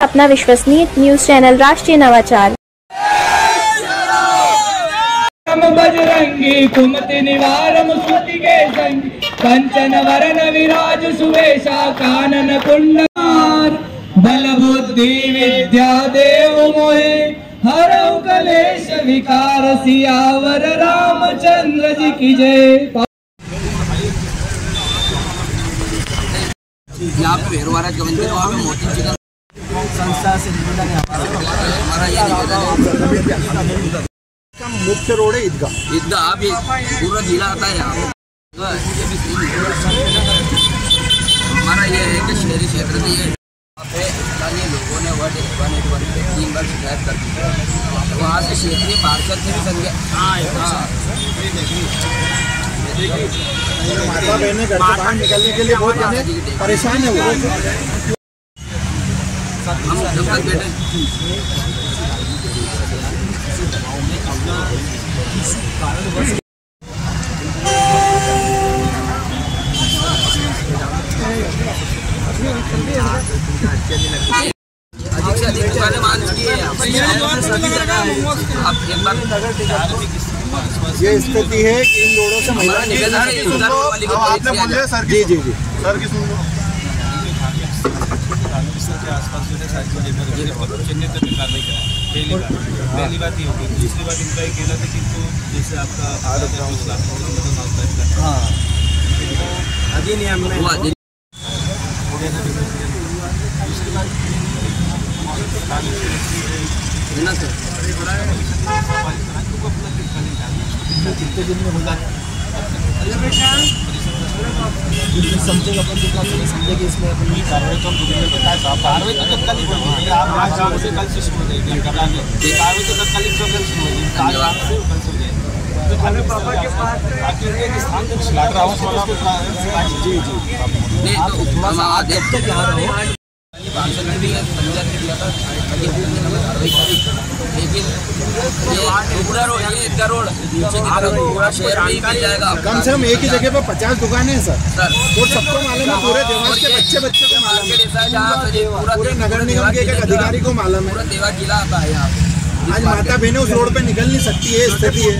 अपना विश्वसनीय news channel राष्ट्रीय नवाचार। बजरंगी कुमति निवारम स्तुति के संग कंचन वरण विराज सुवेशा कानन कुंडलार बल बुद्धि विद्या देव मोहे हरऊ कलेश विकार सियावर रामचंद्र जी की जय। यहाँ पे के मंदिर वहाँ पे मोती चिकन संस्था से निवेदन है हमारा। हमारा ये निवेदन है। का मुख्य रोड है ईदगाह। ईदगाह अभी पूरा जिला आता है। हमारा ये है कि शहरी क्षेत्र में ये स्थानीय लोगों ने वर्ड वन एट वन पे तीन बार शिकायत कर दी है। तो वहाँ से क्षेत्रीय पार्षद से भी संज्ञा हाँ। माता बहने घर से बाहर निकलने के लिए बहुत परेशान है वो। अधिक से अधिक दुकानें मान चुकी है आप एक बार ये स्थिति है कि इन रोडों से महिला है वाली को आपने बोल जाए। सर जी जी जी। सर की सुन लो के आसपास जो है सारी चीज़ें मेरे को चिन्हित करके कार्रवाई करा पहली बात पहली बात ये हो गई दूसरी बात इनका ये कहना था कि इनको जैसे आपका रुपये माँगता है। हाँ। अधिनियम में वो अधिक है ना सर समथिंग अपन जितना समझे कि इसमें अपन कार्रवाई तो हम कार्रवाई तो तत्काल ही होगी आप आज शाम से कल से शुरू हो जाएगी कार्रवाई तो तत्काल ही कल शुरू हो जाएगी आज रात से कल से हो जाएगी तो जी जी नहीं तो हम आदेश तक यहाँ रहो कम से कम एक ही जगह पर पचास दुकानें हैं सर। वो और सबको मालूम है पूरे देवास के बच्चे बच्चे को मालूम है। पूरा नगर निगम के एक अधिकारी को मालूम है। पूरा देवास देवा जिला आता है यहाँ आज माता बहनें उस रोड पे निकल नहीं सकती है स्थिति है।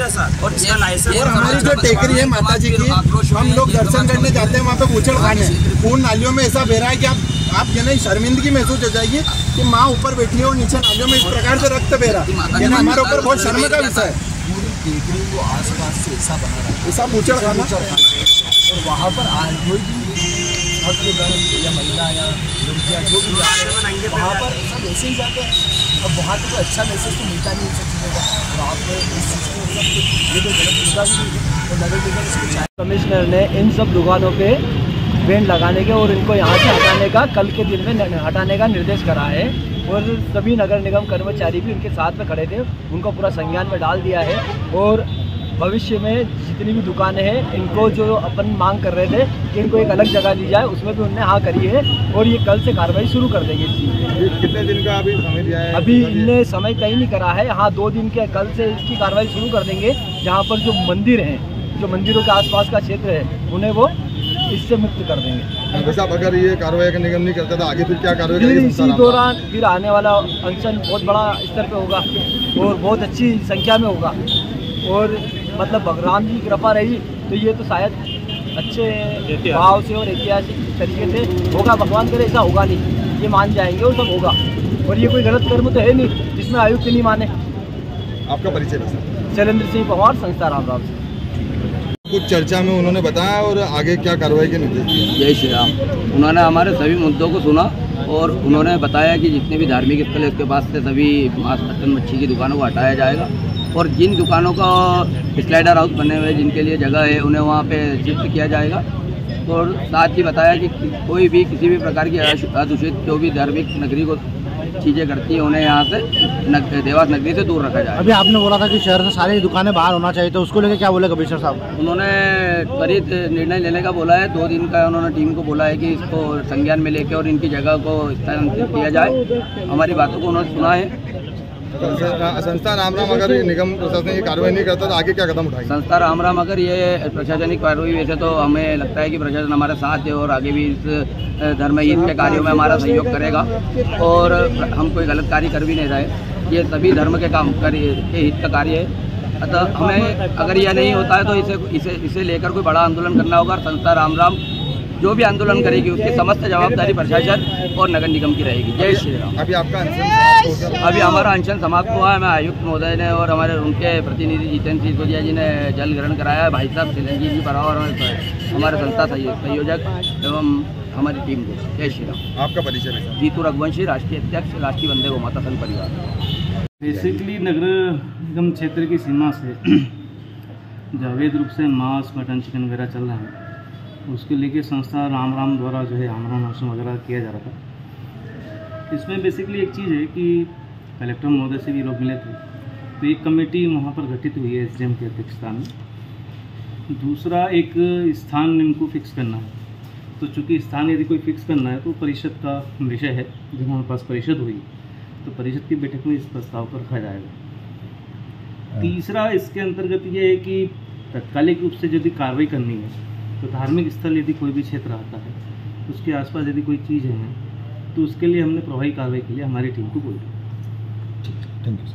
है सर और इसका लाइसेंस और हमारी जो टेकरी है माता जी की हम लोग दर्शन करने जाते हैं वहाँ पे कूचड़ खाने। पूर्ण नालियों में ऐसा बह रहा है कि आप आप ये नहीं शर्मिंदगी महसूस हो जाएगी कि माँ ऊपर बैठी है और नीचे नालियों में इस प्रकार से रक्त बह रहा है हमारे ऊपर बहुत शर्म का विषय है। से ऐसा बना रहा है। ऐसा कूचड़ खाना। और वहाँ पर आज कोई भी या महिला या लड़कियाँ जो भी हैं वहाँ पर सब ऐसे ही जाते हैं। अब वहाँ पर कोई अच्छा मैसेज तो मिलता नहीं इन सब चीज़ों का। और आप इस चीज़ को मतलब ये तो गलत नहीं तो नगर निगम इसको कमिश्नर ने इन सब दुकानों पर बैंड लगाने के और इनको यहाँ से हटाने का कल के दिन में हटाने का निर्देश करा है। और सभी नगर निगम कर्मचारी भी उनके साथ में खड़े थे, उनको पूरा संज्ञान में डाल दिया है। और भविष्य में जितनी भी दुकानें हैं इनको जो अपन मांग कर रहे थे कि इनको एक अलग जगह दी जाए उसमें भी उनने हाँ करी है और ये कल से कार्रवाई शुरू कर देंगे इस चीज़ में कितने दिन का अभी समय दिया है? अभी इनने समय तय नहीं करा है। हाँ दो दिन के कल से इसकी कार्रवाई शुरू कर देंगे जहाँ पर जो मंदिर हैं जो मंदिरों के आसपास का क्षेत्र है उन्हें वो इससे मुक्त कर देंगे। अगर ये कार्रवाई का निगम नहीं करता था आगे फिर क्या कार्रवाई फिर इसी दौरान फिर आने वाला अनशन बहुत बड़ा स्तर पे होगा और बहुत अच्छी संख्या में होगा। और मतलब भगवान की कृपा रही तो ये तो शायद अच्छे भाव से और ऐतिहासिक तरीके से होगा। भगवान करे ऐसा होगा नहीं। ये मान जाएँगे और सब होगा। और ये कोई गलत कर्म तो है नहीं जिसमें आयुक्त नहीं माने। आपका परिचय शैलेंद्र सिंह पवार संस्था राम राम से कुछ चर्चा में उन्होंने बताया और आगे क्या कार्रवाई के निर्देश दिए? जय श्री राम उन्होंने हमारे सभी मुद्दों को सुना और उन्होंने बताया कि जितने भी धार्मिक स्थल है उसके पास से सभी मांस मटन मच्छी की दुकानों को हटाया जाएगा। और जिन दुकानों का स्लाइडर हाउस बने हुए जिनके लिए जगह है उन्हें वहाँ पे शिफ्ट किया जाएगा। और साथ ही बताया कि कोई भी किसी भी प्रकार की अदूषित जो भी धार्मिक नगरी को चीज़ें करती है उन्हें यहाँ से नग, देवास नगरी से दूर रखा जाए अभी आपने बोला था कि शहर से सारी दुकानें बाहर होना चाहिए तो उसको लेकर क्या बोले कमिश्नर साहब? उन्होंने त्वरित निर्णय लेने का बोला है। दो दिन का उन्होंने टीम को बोला है कि इसको संज्ञान में लेके और इनकी जगह को स्थानांतरित किया जाए। हमारी बातों को उन्होंने सुना है। संस्था संस्था राम राम अगर निगम प्रशासन ये कार्रवाई नहीं करता तो आगे क्या कदम उठाएँगे? संस्था राम राम अगर ये प्रशासनिक कार्रवाई वैसे तो हमें लगता है कि प्रशासन हमारे साथ है और आगे भी इस धर्म हित के कार्यों में हमारा सहयोग करेगा। और हम कोई गलत कार्य कर भी नहीं रहे। ये सभी धर्म के काम कार्य के हित का कार्य है। अतः हमें अगर यह नहीं होता है तो इसे इसे इसे लेकर कोई बड़ा आंदोलन करना होगा। संस्था राम राम जो भी आंदोलन करेगी उसकी समस्त जवाबदारी प्रशासन और नगर निगम की रहेगी। जय श्री राम। अभी आपका अनशन अभी हमारा अनशन समाप्त हुआ है। मैं आयुक्त महोदय ने और हमारे उनके प्रतिनिधि जितेंद्र सिंह सिसोदिया जी ने जल ग्रहण कराया है। भाई साहब चिरंजीव जी और हमारे संस्था संयोजक एवं हमारी टीम को। जय श्री राम। आपका परिचय जीतू रघुवंशी राष्ट्रीय अध्यक्ष राष्ट्रीय वंदे गो माता संघ परिवार। बेसिकली नगर निगम क्षेत्र की सीमा से जो अवैध रूप से मांस मटन चिकन वगैरह चल रहा है। उसके लेके संस्था राम राम द्वारा जो है आमरण अनशन वगैरह किया जा रहा था। इसमें बेसिकली एक चीज़ है कि कलेक्टर महोदय से भी लोग मिले थे। तो एक कमेटी वहाँ पर गठित हुई है एस की अध्यक्षता में। दूसरा एक स्थान इनको फिक्स करना है। तो चूँकि स्थान यदि कोई फिक्स करना है तो परिषद का विषय है जब हमारे पास परिषद हुई तो परिषद की बैठक में इस प्रस्ताव को रखा जाएगा। तीसरा इसके अंतर्गत ये है कि तत्कालिक रूप से यदि कार्रवाई करनी है तो धार्मिक स्थल यदि कोई भी क्षेत्र आता है, उसके आसपास यदि कोई चीज़ें हैं तो उसके लिए हमने प्रभावी कार्रवाई के लिए हमारी टीम को बोल ठीक थैंक यू